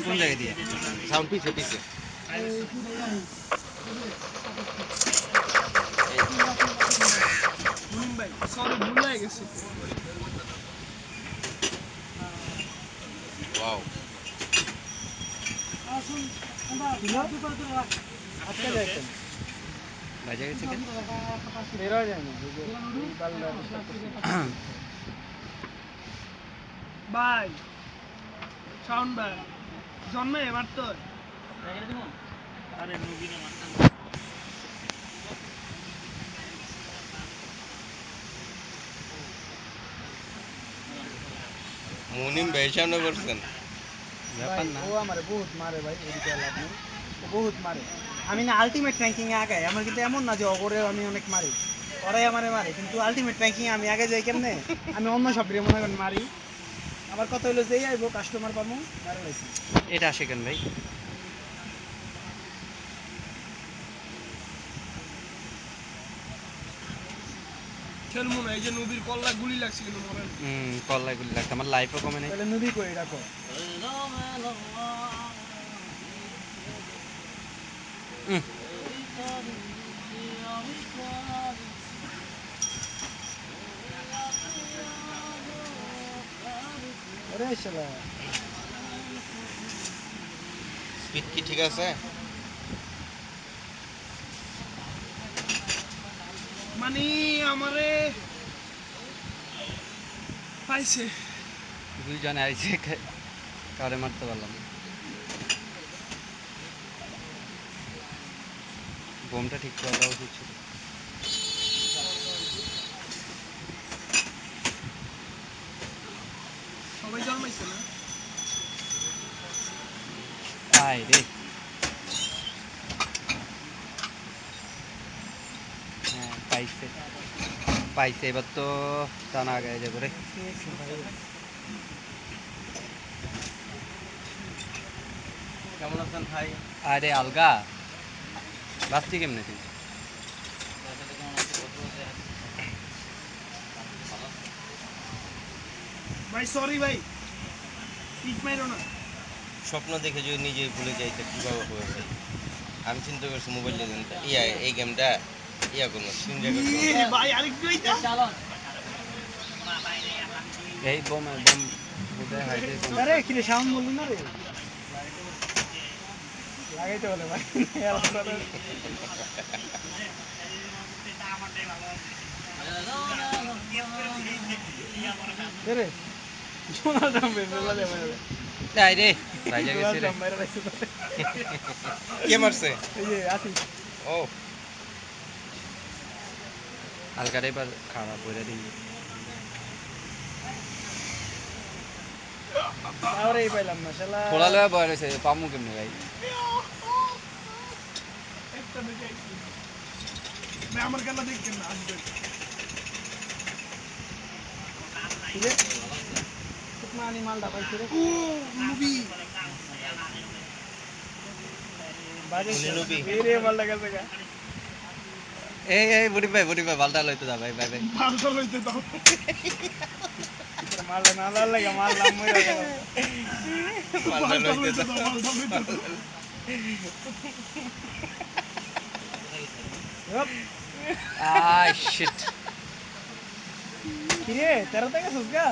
কোন জায়গায় দিয়ে সাউন্ড পিছে পিছে মুনিম ভাই সরি ভুল হয়ে গেছে ওয়াও বাজে গেছে কি? ভাই শাওন ভাই জন্মে এবার তো। মুনিম ভাই সামনে করছেন ব্যাপার না। ও আমারে বহুত মারে ভাই এদিকে লাভ নেই। বহুত মারে। আমি না আলটিমেট র্যাঙ্কিং এ আগাই। আমার কিন্তু এমন না যে অগরে আমি অনেক মারি। ওরাই আমারে মারে কিন্তু আলটিমেট র্যাঙ্কিং আমি আগে যাই কেমনে? আমি অন্য সব মনে করেন মারি। আমার কথা হলো যেই আইবো কাস্টমার পাবো মারা লাইছি এটা আসে কেন ভাই খেলব না এই যে নবীর কল্লা গুলি লাগছে কিন্তু মরে। হুম কল্লাই গুলি লাগছে। আমার লাইফও কমে নাই। তাহলে নদী কই রাখো শালা স্পিড কি ঠিক আছে? মানে আমারে পাইছে। দুইজনে আইছে কারে মারতে পারলাম। বোমটা ঠিক করে উচিত ছিল। আয় রে হ্যাঁ পাইছে পাইছে এবার তো টানা আগে যাবে রে কেমন আছেন ভাই আরে আলগা বাঁচতি কেমনে তুই ভাই সরি ভাই পিক মাইরো না স্বপ্ন দেখে যদি নিজে ভুলে যাই তো কীভাবে হবে ভাই? আমি চিন্তা করছি মোবাইল লেজেন্ডটা ইয়া এই গেমটা ইয়া করব রেকর্ড করব এ ভাই আরেকটু এইটা এই বোম বোম আরে কি রে সাউন্ড না রে? লাগাইতে বলে ভাই। রে বেলা রে বাইরে গেছে ডোনাল্ড রে ট্রাম্প মেরে রাখছে তো। কে মারছে এই যে আসিস ও হালকারে এবার খারাপ করে দিই তাহলেই পাইলাম না শালা থোড়া লয়া বয় রয়েছে পামু কেমনে ভাই একটা দেখে আইছি ভাই আমার খেলা দেখছেন না আসবে কি রে মানি মালটা পাইছে রে ও নবী বাজে উনি নবী। এই মালটা এই এই বুড়ি ভাই বুড়ি ভাই বালটা লইতে যা ভাই ভাই ভাই। ভালো লইতে দাও। মালটা না লাল লাগা মাল লাম মইরা গেল। মালটা ভালো লইতে লইতে দাও। দাও লইতে দাও। আই শিট কি তেরো থেকে সুসগা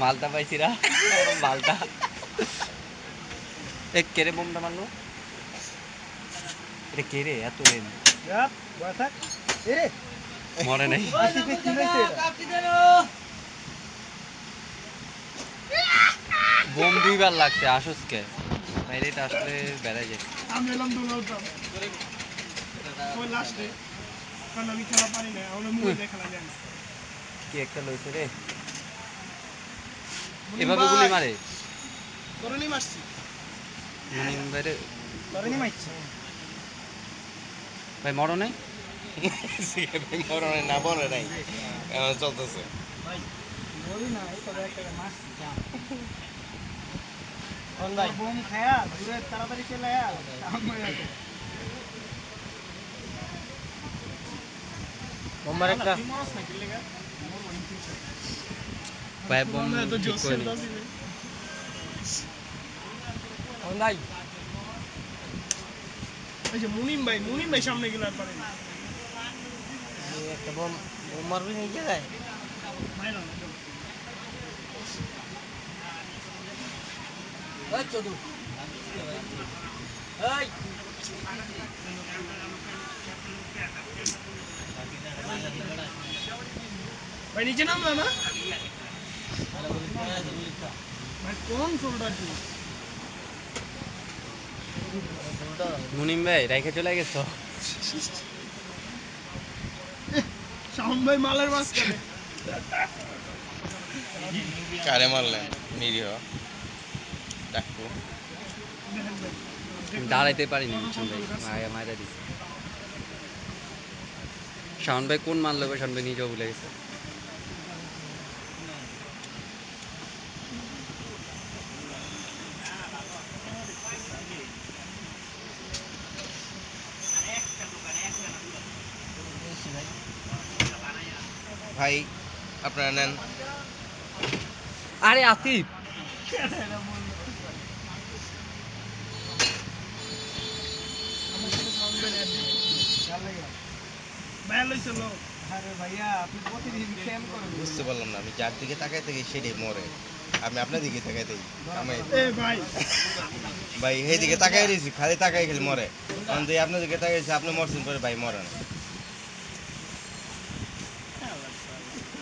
মালটা পাইছি রা মালটা। এ কে রে বোমটা মারলো? এটা কে রে? এত রে। মরে নাই। বোম দুইবার লাগছে আসুস কে বাইরে এটা আসলে যায়। আমি এলাম ডোনাল্ড ট্রাম্প ওই লাস্টে কারণ আমি খেলা পারি না আমার মুভি খেলা কি একটা লইছে রে? এভাবে গুলি মারে। করনি মারছি। মানে বাইরে তোরে নি মাইছে ভাই মরো নাই? মরণে না মরে নাই। চলতেছে। ভাই বোম তাড়াতাড়ি চলে আয়া। কাম গেছে বোম্বার একটা। তুই মরস না কি লেগা? ভাই ঠিক করে। যে মুনিম ভাই মুনিম ভাই সামনে গেলে আর পারে একটা বোম বোম মারবি এই জায়গায় ভাই নিচে নামলা না কোন কি মুনিম ভাই রাইখে চলে গেছো? শাওন ভাই মালের মাঝখানে কারে মারলেন? নিরীহ ডাকু দাঁড়াইতে পারিনি বুঝছেন ভাই মায়া মায়েরা দিছে। শাওন ভাই কোন মারলো গো শাওন ভাই নিজেও ভুলে গেছে। ভাই আপনারা নেন। আরে করেন বুঝতে পারলাম না আমি যার দিকে তাকাই থাকি সেটাই মরে। আমি আপনার দিকে তাকাই থাকি আমি ভাই। ভাই এই দিকে তাকাই রয়েছি খালি তাকাই খালি মরে। কারণ যে আপনার দিকে তাকাইছি আপনি মরছেন পরে ভাই মরে না এ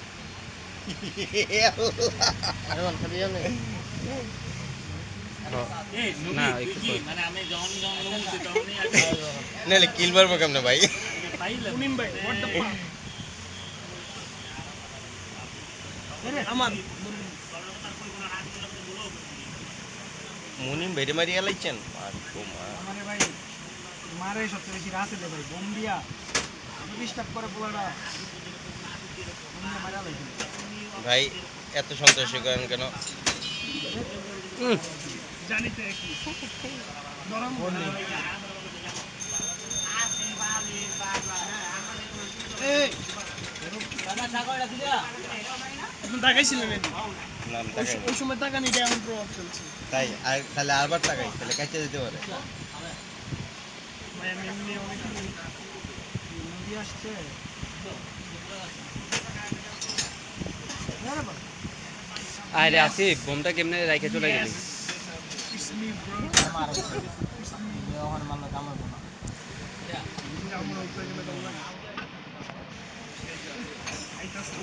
আরে বল খাবি জানে না একটু পর। নাহলে কিল মারবো কেমনে ভাই মুনিম ভাই হোয়াট দ্য ফাক আমার মুনিম বেড়ে মারি এলাইছেন আর তোমার আমারে ভাই মারে সবচেয়ে বেশি রাতে দে ভাই বোম দিয়া ডিস্টার্ব করে পোলাটা বোম দিয়া মারা লাগে ভাই এত সন্ত্রাসী করেন কেন? তাই আর তাহলে আরবার তাকাই তাহলে কাছে যেতে পারে। আসছে। আরে আসিফ বোমটা কেমনে রাইখে চলে গেলি? ইটস মি ব্রো আমার ওখানে মারলে কামার না আমার উপরে গেলে তো লাগে আইতাছে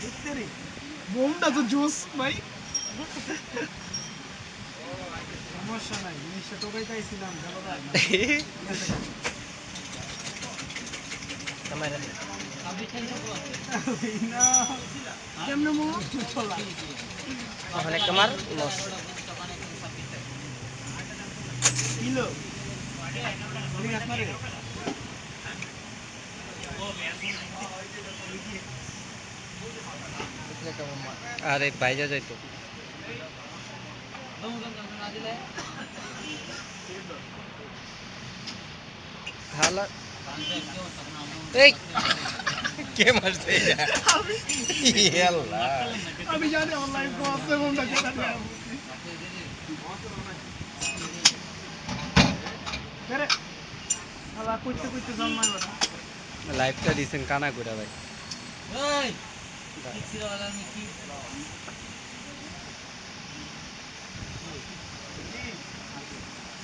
দেখতে রে বোমটা তো জোস ভাই সমস্যা নাই জিনিসটা টোকাই আরে বাইজা যাইতো হালা এই কে মারছে এটা? ই আল্লাহ। আমি জানি আমার লাইফ কো আছে বোমটা কোথা দিয়ে আসবে। রে শালা কইতে কইতে জন্মাই বড়া লাইফটা দিছেন কানা করে ভাই কিরে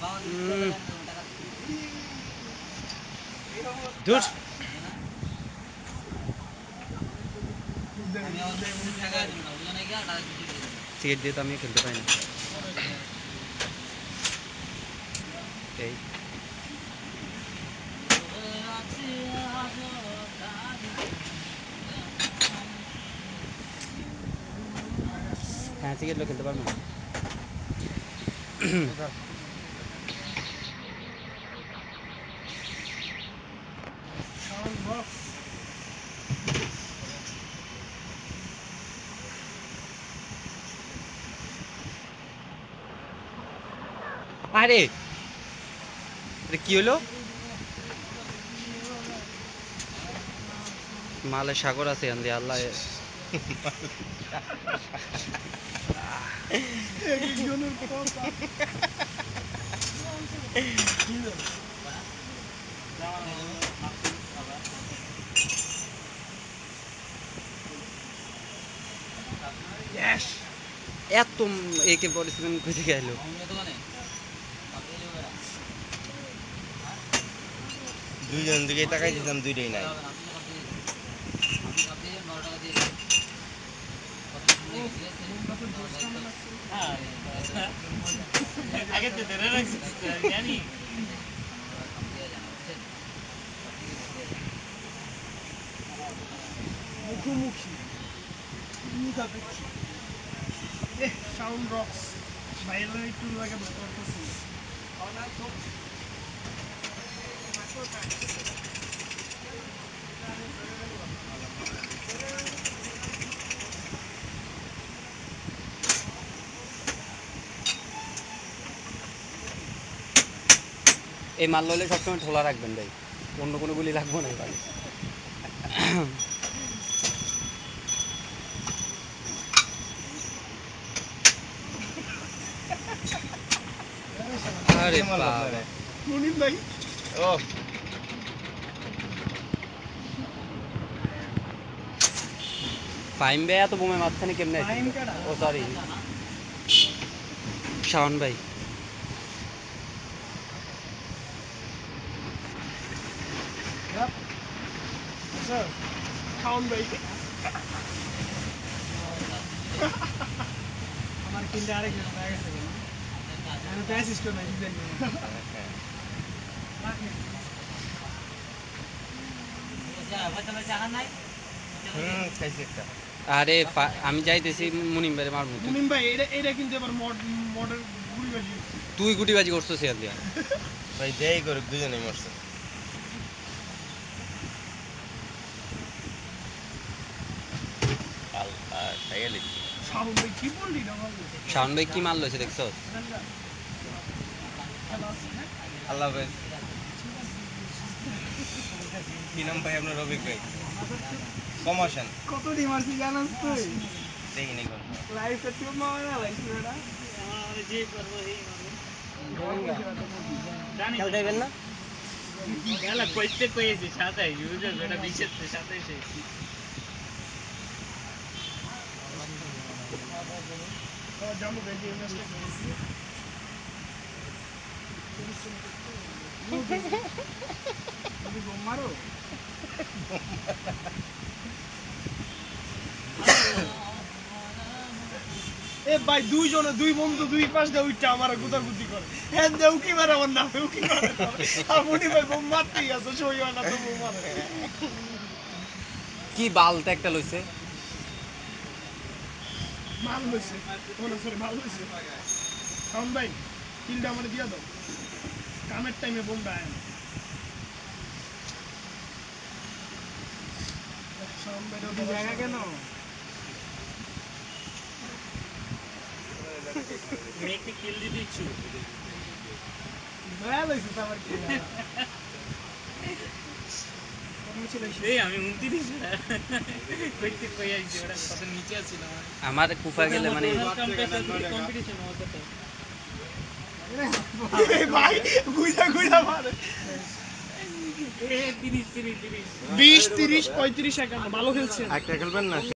বাবা যদি হুম। টাকা দেন, টাকা দিচ্ছি। ধুর আমি আমার টাকা দেবো না ওখানে গিয়ে টাকা দিচ্ছি দিয়ে দেবো। সিগারেট দিয়ে তো আমি খেলতে পারি না এই হ্যাঁ সিগারেট খেলতে পারবো না সাউন্ড বক্স আরে কি হলো? মালে সাগর আছে আল্লাহ একজনের এত একে পরিশ্রম করে গেল। দুইজন দিকে তাকাই দিতাম দুইটাই নাই হবে না, আপনি কাপ দিয়ে দিন। আপনি কাপ দিয়ে দিন, নয় টাকা দিয়ে দিন। কত কিছু নেই, ঠিক আছে? নয় টাকা দিয়ে- আগে তো ধরে রাখছিস তো, আমি জানি আমরা কাপ দিয়ে যান, বুঝছেন? কাপ দিয়ে কাপ দিয়ে যান। মুখোমুখি মুখা দেখছি এ সাউন্ড রক্স বাইরে একটু লাগে বুঝতে পারতেছি এই মাল লইলে সবসময় ঠোলা রাখবেন ভাই। অন্য কোনো গুলি রাখব না এবারে। আরে বাবা। মনিম ভাই। ও। ফাইম ভাই এত বোমে মাঝখানে কেমনে? ও সরি শাওন ভাই। সাউন্ড ভাই আমার কিনতে আরেক আমি নাই আরে আমি যাইতেছি মুনিম ভাই মারবো তুই- মনিম ভাই এটা এটা কিন্তু এবার মড মডেল গুলি বাজি তুই গুটিবাজি করছ সিয়াল দিয়া। ভাই দেই করুক দুজনেই মরছে আল্লাহ খাইয়া লিখছি সাউন্ড ভাই কি বললি না ভাই শাওন ভাই কি মাল লইছে দেখছ? আল্লাহ হাফেজ। কি নাম ভাই আপনার? রবিক ভাই। কমার্শন কত ডিমার্সি জানাস তুই? দেখি নি কোন লাইফে তুই মারা না লাইফে এটা যে করব এই হবে খেলতে যাবেন না? গেলা কইতে কইছি সাথে ইউজার বেটা বিশেষ সাথে সে এ ভাই দুইজনে দুই বন্ধু, দুই পাশ দিয়ে উঠছে আমার গুদি করে। হ্যাঁ দে উকি মারে আমার নামে উকি মারে। আর মনি ভাই, বোম মারতেই আছে, সই হয় না তো বোম মারে কি বালটা একটা লইছে? মাল লইছে মনে সরি মাল লইছে শাওন ভাই কিলটা আমার দিয়া দাও। কামের টাইমে বোমটা আয় না। ভাই জায়গা কেন? মেয়েকে কিল দিয়ে দিচ্ছু ভালো তো আমার কিল এই আমি উনত্রিশ কইতে কই আইছি ওরা কত নিচে ছিল আমার কুফা গেলে মানে বিশ তিরিশ পঁয়ত্রিশ একান্ন ভালো খেলছে। একটা খেলবেন না?